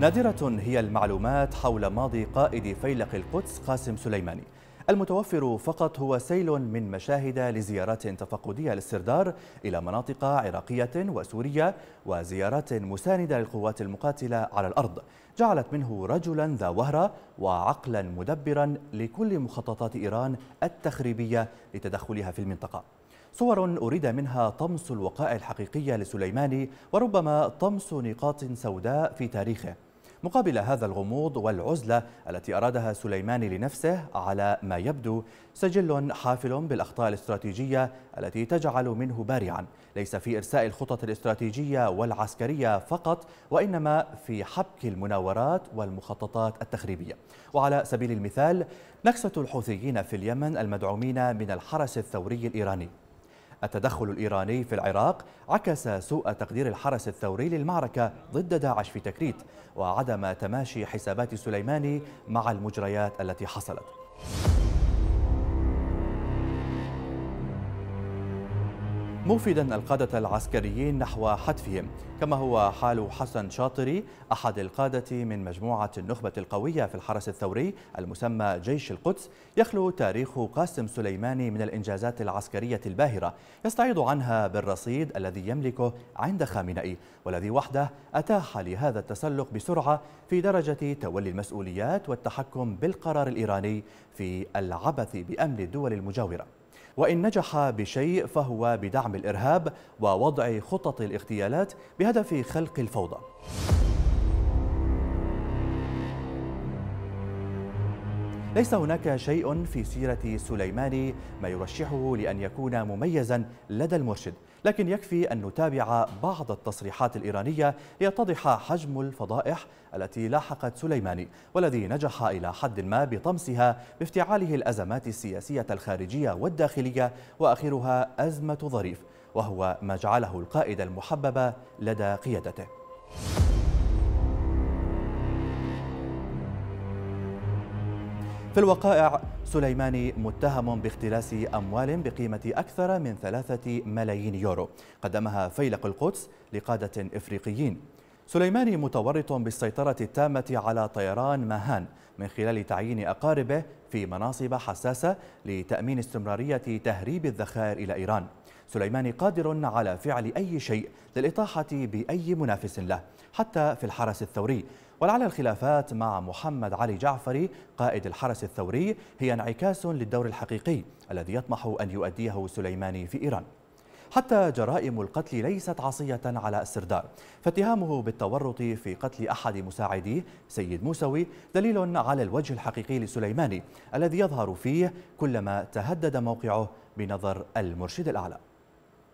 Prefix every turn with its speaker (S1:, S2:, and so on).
S1: نادرة هي المعلومات حول ماضي قائد فيلق القدس قاسم سليماني. المتوفر فقط هو سيل من مشاهد لزيارات تفقدية للسردار إلى مناطق عراقية وسورية وزيارات مساندة للقوات المقاتلة على الأرض. جعلت منه رجلا ذا وهرة وعقلا مدبرا لكل مخططات إيران التخريبية لتدخلها في المنطقة. صور أريد منها طمس الوقائع الحقيقية لسليماني وربما طمس نقاط سوداء في تاريخه. مقابل هذا الغموض والعزلة التي أرادها سليماني لنفسه على ما يبدو سجل حافل بالأخطاء الاستراتيجية التي تجعل منه بارعا. ليس في إرساء الخطط الاستراتيجية والعسكرية فقط وإنما في حبك المناورات والمخططات التخريبية. وعلى سبيل المثال نكسة الحوثيين في اليمن المدعومين من الحرس الثوري الإيراني. التدخل الإيراني في العراق عكس سوء تقدير الحرس الثوري للمعركة ضد داعش في تكريت وعدم تماشي حسابات سليماني مع المجريات التي حصلت. موفدا القادة العسكريين نحو حتفهم كما هو حال حسن شاطري أحد القادة من مجموعة النخبة القوية في الحرس الثوري المسمى جيش القدس يخلو تاريخ قاسم سليماني من الإنجازات العسكرية الباهرة يستعيض عنها بالرصيد الذي يملكه عند خامنئي والذي وحده أتاح لهذا التسلق بسرعة في درجة تولي المسؤوليات والتحكم بالقرار الإيراني في العبث بأمن الدول المجاورة. وإن نجح بشيء فهو بدعم الإرهاب ووضع خطط الاغتيالات بهدف خلق الفوضى. ليس هناك شيء في سيرة سليماني ما يرشحه لأن يكون مميزا لدى المرشد لكن يكفي أن نتابع بعض التصريحات الإيرانية ليتضح حجم الفضائح التي لاحقت سليماني والذي نجح إلى حد ما بطمسها بافتعاله الأزمات السياسية الخارجية والداخلية وآخرها أزمة ظريف وهو ما جعله القائد المحبب لدى قيادته. في الوقائع سليماني متهم باختلاس أموال بقيمة أكثر من ثلاثة ملايين يورو. قدمها فيلق القدس لقادة إفريقيين. سليماني متورط بالسيطرة التامة على طيران ماهان من خلال تعيين أقاربه في مناصب حساسة لتأمين استمرارية تهريب الذخائر إلى إيران. سليماني قادر على فعل أي شيء للإطاحة بأي منافس له حتى في الحرس الثوري. ولعل الخلافات مع محمد علي جعفري قائد الحرس الثوري هي انعكاس للدور الحقيقي الذي يطمح أن يؤديه سليماني في إيران. حتى جرائم القتل ليست عصية على السردار. فاتهامه بالتورط في قتل أحد مساعديه سيد موسوي دليل على الوجه الحقيقي لسليماني الذي يظهر فيه كلما تهدد موقعه بنظر المرشد الأعلى.